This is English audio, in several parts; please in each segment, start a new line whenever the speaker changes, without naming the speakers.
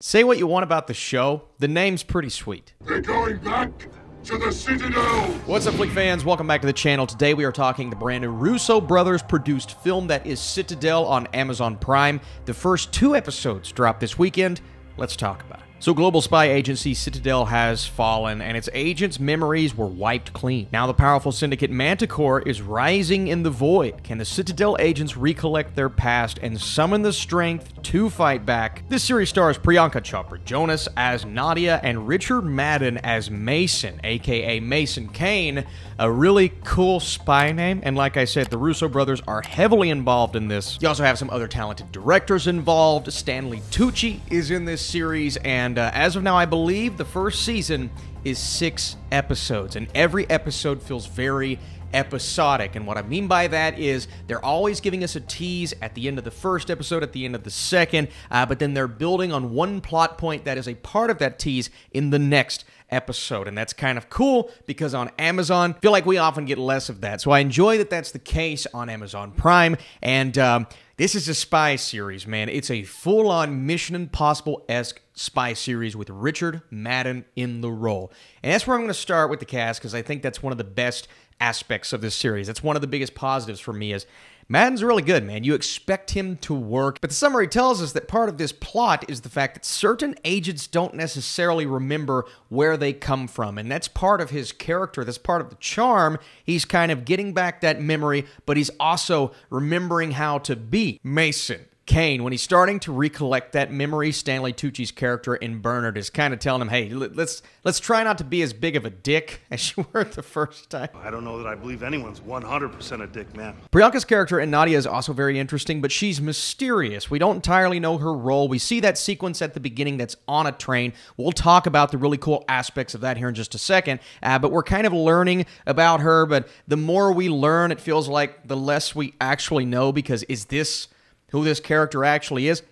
Say what you want about the show, the name's pretty sweet.
They're going back to the Citadel!
What's up, Flick fans? Welcome back to the channel. Today we are talking the brand new Russo brothers produced film that is Citadel on Amazon Prime. The first two episodes dropped this weekend. Let's talk about it. So, global spy agency Citadel has fallen, and its agents' memories were wiped clean. Now, the powerful syndicate Manticore is rising in the void. Can the Citadel agents recollect their past and summon the strength to fight back? This series stars Priyanka Chopra Jonas as Nadia and Richard Madden as Mason, aka Mason Kane, a really cool spy name. And like I said, the Russo brothers are heavily involved in this. You also have some other talented directors involved. Stanley Tucci is in this series, and and uh, as of now, I believe the first season is six episodes, and every episode feels very episodic. And what I mean by that is they're always giving us a tease at the end of the first episode, at the end of the second, uh, but then they're building on one plot point that is a part of that tease in the next episode. And that's kind of cool because on Amazon, I feel like we often get less of that. So I enjoy that that's the case on Amazon Prime. And, um, this is a spy series, man. It's a full on Mission Impossible esque spy series with Richard Madden in the role. And that's where I'm going to start with the cast because I think that's one of the best aspects of this series. That's one of the biggest positives for me is Madden's really good, man. You expect him to work. But the summary tells us that part of this plot is the fact that certain agents don't necessarily remember where they come from. And that's part of his character. That's part of the charm. He's kind of getting back that memory, but he's also remembering how to be Mason. Kane, when he's starting to recollect that memory, Stanley Tucci's character in Bernard is kind of telling him, "Hey, let's let's try not to be as big of a dick as you were the first time."
I don't know that I believe anyone's 100% a dick, man.
Priyanka's character in Nadia is also very interesting, but she's mysterious. We don't entirely know her role. We see that sequence at the beginning that's on a train. We'll talk about the really cool aspects of that here in just a second, uh, but we're kind of learning about her. But the more we learn, it feels like the less we actually know because is this who this character actually is.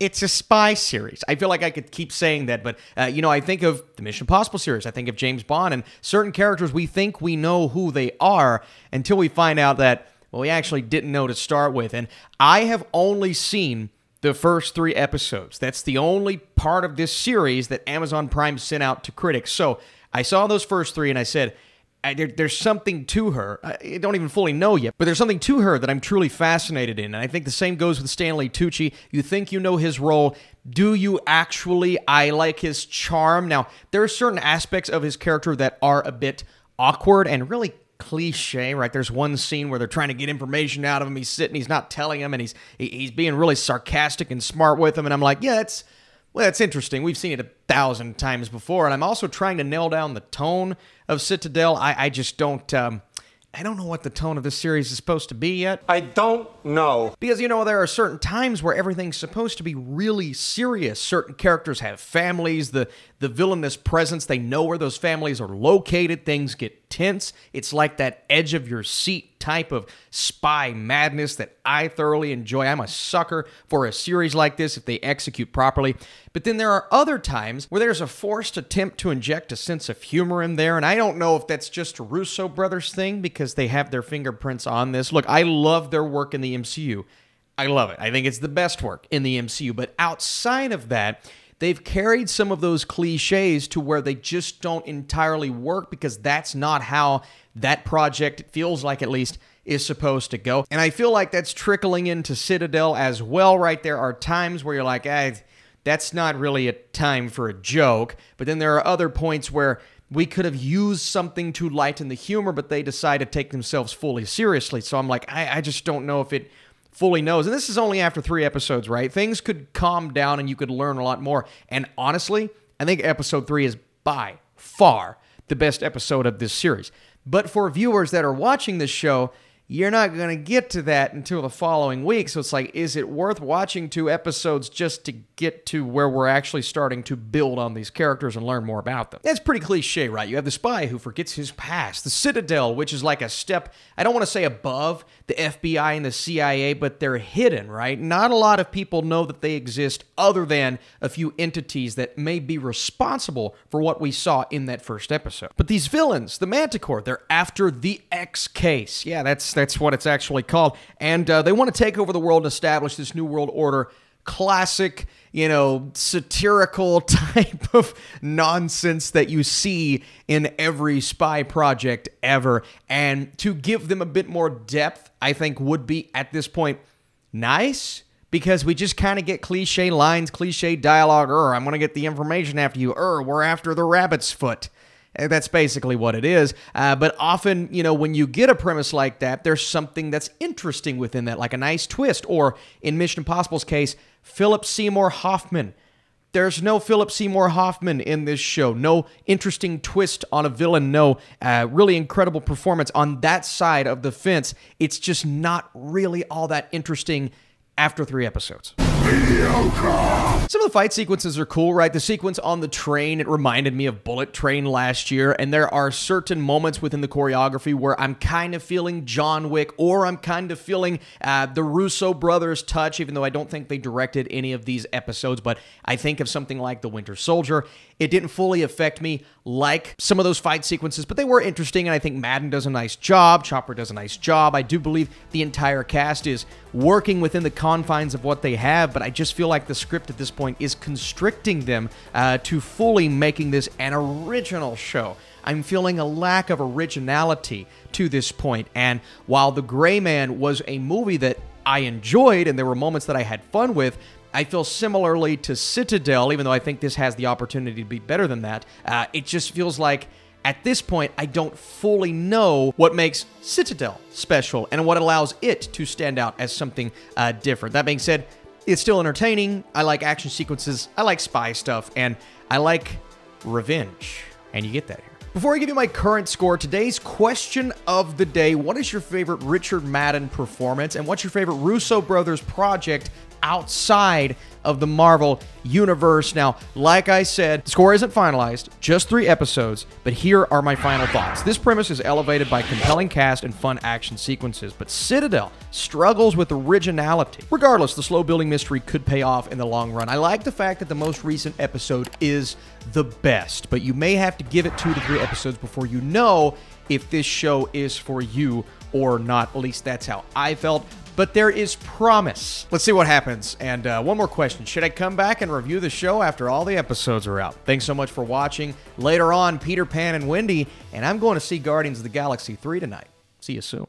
It's a spy series. I feel like I could keep saying that, but uh, you know, I think of the Mission Impossible series. I think of James Bond and certain characters. We think we know who they are until we find out that well, we actually didn't know to start with. And I have only seen the first three episodes. That's the only part of this series that Amazon Prime sent out to critics. So I saw those first three, and I said I, there, there's something to her. I don't even fully know yet, but there's something to her that I'm truly fascinated in. And I think the same goes with Stanley Tucci. You think you know his role. Do you actually? I like his charm. Now, there are certain aspects of his character that are a bit awkward and really cliche, right? There's one scene where they're trying to get information out of him. He's sitting, he's not telling him, and he's he's being really sarcastic and smart with him. And I'm like, yeah, that's well, that's interesting. We've seen it a thousand times before, and I'm also trying to nail down the tone of Citadel. I, I just don't. Um, I don't know what the tone of this series is supposed to be yet.
I don't know.
Because, you know, there are certain times where everything's supposed to be really serious. Certain characters have families, the, the villainous presence, they know where those families are located, things get tense. It's like that edge of your seat type of spy madness that I thoroughly enjoy. I'm a sucker for a series like this if they execute properly. But then there are other times where there's a forced attempt to inject a sense of humor in there, and I don't know if that's just a Russo brothers thing because they have their fingerprints on this. Look, I love their work in the MCU. I love it. I think it's the best work in the MCU. But outside of that, they've carried some of those cliches to where they just don't entirely work because that's not how that project, feels like at least, is supposed to go. And I feel like that's trickling into Citadel as well, right? There are times where you're like, ah, that's not really a time for a joke. But then there are other points where we could have used something to lighten the humor, but they decide to take themselves fully seriously. So I'm like, I, I just don't know if it fully knows. And this is only after three episodes, right? Things could calm down and you could learn a lot more. And honestly, I think episode three is by far the best episode of this series. But for viewers that are watching this show, you're not going to get to that until the following week. So it's like, is it worth watching two episodes just to get to where we're actually starting to build on these characters and learn more about them? That's pretty cliche, right? You have the spy who forgets his past, the Citadel, which is like a step, I don't want to say above the FBI and the CIA, but they're hidden, right? Not a lot of people know that they exist other than a few entities that may be responsible for what we saw in that first episode. But these villains, the Manticore, they're after the X case. Yeah, that's that's what it's actually called. And uh, they want to take over the world and establish this new world order classic, you know, satirical type of nonsense that you see in every spy project ever. And to give them a bit more depth, I think would be at this point nice because we just kind of get cliche lines, cliche dialogue. Er, I'm going to get the information after you. Er, we're after the rabbit's foot. Uh, That's basically what it is. Uh, but often, you know, when you get a premise like that, there's something that's interesting within that, like a nice twist. Or in Mission Impossible's case, Philip Seymour Hoffman. There's no Philip Seymour Hoffman in this show. No interesting twist on a villain. No uh, really incredible performance on that side of the fence. It's just not really all that interesting after three episodes. The fight sequences are cool, right? The sequence on the train, it reminded me of Bullet Train last year, and there are certain moments within the choreography where I'm kind of feeling John Wick or I'm kind of feeling uh, the Russo brothers touch, even though I don't think they directed any of these episodes, but I think of something like The Winter Soldier. It didn't fully affect me like some of those fight sequences, but they were interesting, and I think Madden does a nice job. Chopra does a nice job. I do believe the entire cast is working within the confines of what they have, but I just feel like the script at this point is constricting them uh, to fully making this an original show. I'm feeling a lack of originality to this point. and while The Gray Man was a movie that I enjoyed and there were moments that I had fun with, I feel similarly to Citadel, even though I think this has the opportunity to be better than that. Uh, it just feels like at this point, I don't fully know what makes Citadel special and what allows it to stand out as something uh, different. That being said, it's still entertaining. I like action sequences, I like spy stuff, and I like revenge. And you get that here. Before I give you my current score, today's question of the day What is your favorite Richard Madden performance? And what's your favorite Russo Brothers project outside of the Marvel universe. Now, like I said, the score isn't finalized, just three episodes, but here are my final thoughts. This premise is elevated by compelling cast and fun action sequences, but Citadel struggles with originality. Regardless, the slow building mystery could pay off in the long run. I like the fact that the most recent episode is the best, but you may have to give it two to three episodes before you know if this show is for you or not. At least that's how I felt but there is promise. Let's see what happens. And uh, one more question Should I come back and review the show after all the episodes are out? Thanks so much for watching. Later on, Peter Pan and Wendy, and I'm going to see Guardians of the Galaxy 3 tonight. See you soon.